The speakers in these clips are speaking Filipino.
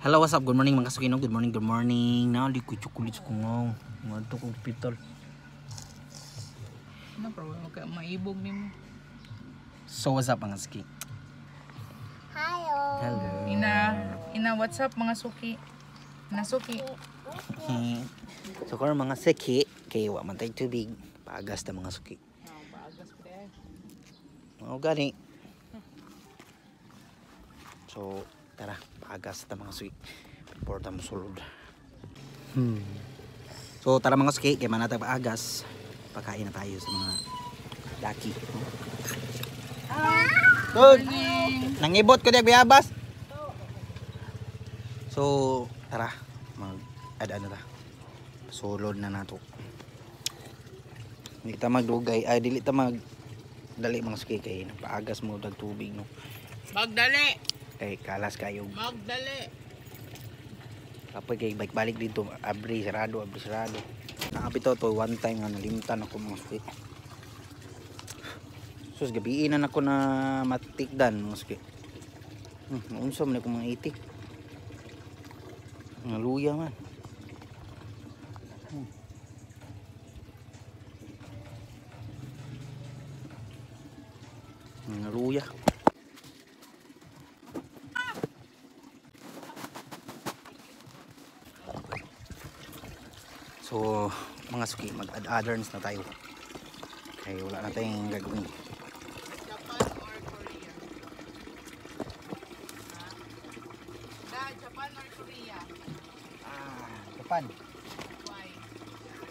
Hello, what's up? Good morning mga kasukino. Good morning, good morning. Nali ko chocolate ko nga. Mga to kong hospital. Ano problema ka? Maibog ni mo. So, what's up mga suki? Hello. Hello. Ina, ina, what's up mga suki? Ina suki. so, kung mga suki, kay wa man tayo tubig. Paagas na mga suki. Bagas pa dahil. Mga gani. So, tara. Paagas na mga suki. Before ta musulod. Hmm. So, tara mga suki. Kaya man natin paagas. Pagkain na tayo sa mga daki. Good! Nangibot ko diya biyabas. So, tara. Mag ada na ta. Sulod na nato. Hindi ta magdugay. Ay, dili ta mag dali mga suki kay paagas mo dag tubig no. Magdali! Kay kalas kayo. Magdali! Kapag kay balik balik dito, abri sarado, abri sarado. Nakapito to one time nga nalimtan ako mga suki. Sus gabiin na ako na matikdan mga suki. Hmm, unsa man ako mga itik. Mga luya man. Hmm. Mga So, mga suki, mag-add-adders na tayo. Kaya wala na tayong gagawin. Japan or Korea? Ha? Japan or Korea? Ah, Japan. Why?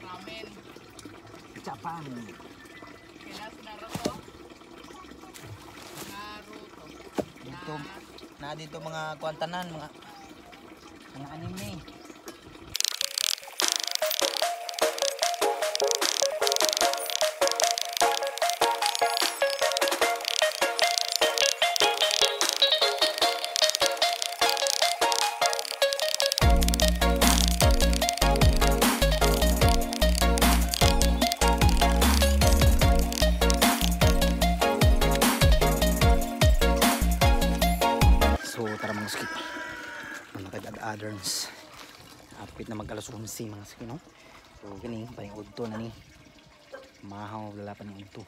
Ramen. Japan. Kinas Naruto. Naruto. Dito, na dito mga kwantanan, mga mga anime. Ang nakag-add-adders. Hapit na mag-alas 11 mga skip, no? So, gani, paring udto na ni. Mahaw, wala pa ni udto.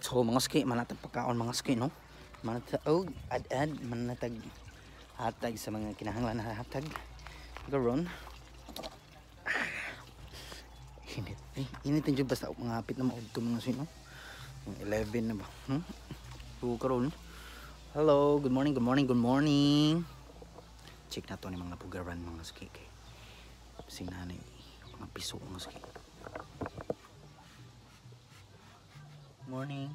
So mga ski, manatag pagkaon mga ski no. Manatag og ad-ad manatag hatag sa mga kinahanglan na hatag. Garon. Init. Eh, init din basta mga hapit na maudto mga ski no. Yung 11 na ba? Hmm? So karon. Hello, good morning, good morning, good morning. Check na to ni mga pugaran mga ski kay. Sinanay mga piso mga ski. Morning.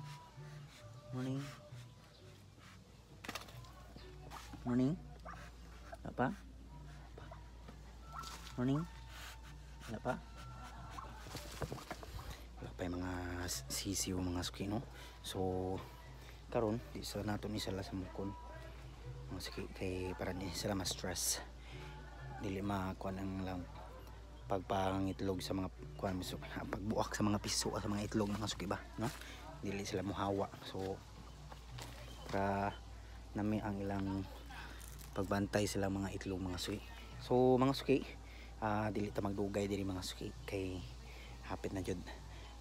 Morning. Morning. Apa? Morning. Wala pa? Wala pa yung mga sisiw mga ski no. So karon di sa nato ni sila sa mukon. Mga ski kay para di sila ma-stress. Dili makuan ang lang pagpangitlog sa mga kuan so, pagbuak sa mga piso sa mga itlog mga suki ba no dili sila muhawa. So para nami ang ilang pagbantay sila mga itlog mga suki. So mga suki ah, dili ta magdugay diri mga suki. Kay hapit na jud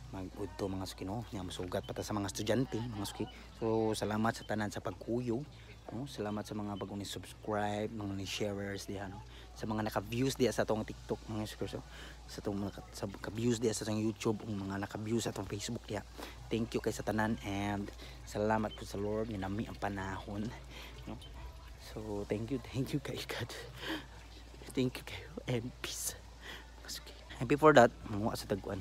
magudto mga suki no? Nya masugat pata sa mga estudyante mga suki. So salamat sa tanan sa pagkuyog no salamat sa mga bagong ni subscribe mga ni sharers diha no? Sa mga naka-views diya sa atong TikTok mga so sa atong mga sa ka-views diya sa atong YouTube ug mga naka-views sa atong Facebook diya thank you kay sa tanan and salamat po sa Lord nga nami ang panahon no? So thank you thank you kay God. Thank you kayo and peace. And before that mga sa tagkuan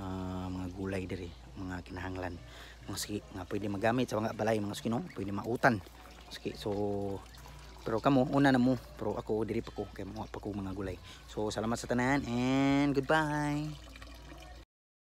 ah, mga gulay diri mga kinahanglan mga sige nga pwede magamit sa mga balay mga sige no pwede mautan. Sige so pero kamo una na mo. Pero ako diri pa ko kay mga pa ko mga gulay. So salamat sa tanan and goodbye